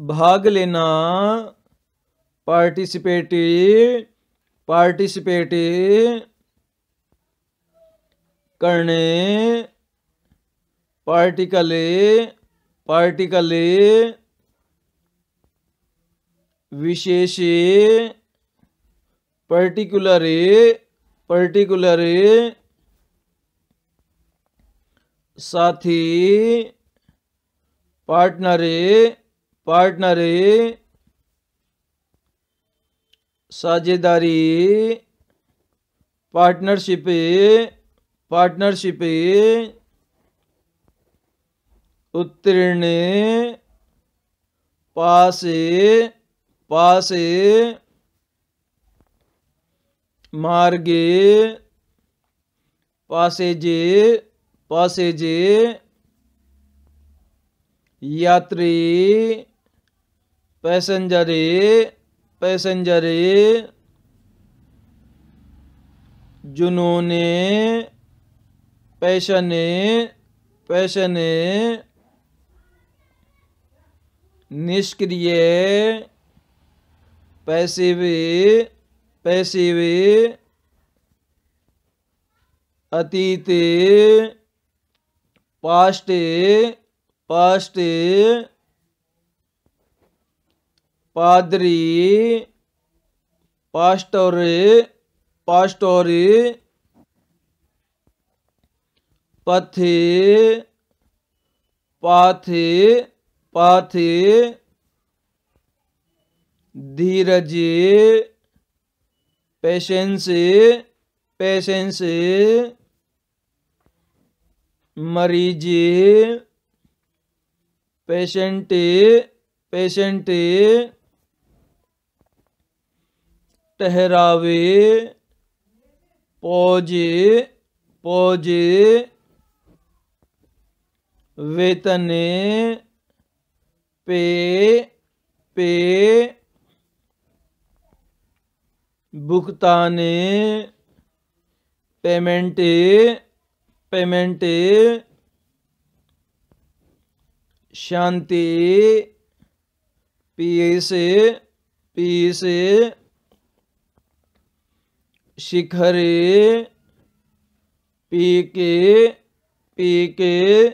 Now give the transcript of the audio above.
भाग लेना। Participate participate करने। पार्टिकल पार्टिकल विशेष। पर्टिकुलर पर्टिकुलर साथी। पार्टनर पार्टनर साझेदारी पार्टनरशिप पार्टनरशिप उत्तीर्ण पास पास मार्गे पासेजे पासेजे यात्री पैसेंजर पैसेंजर जुनूने पैशने पैशने निष्क्रिय पैसिव पैसिव अतीत पास्ट पास्ट पादरी पास्टर पास्टर पथे पाथे पाथे धीरज पेशेंस पेशेंस मरीज़ पेशेंट पेशेंट ठहरावे। पौजे पौजे वेतन पे पे भुगतान पेमेंट पेमेंट शांति पीस शिखर पी के पी के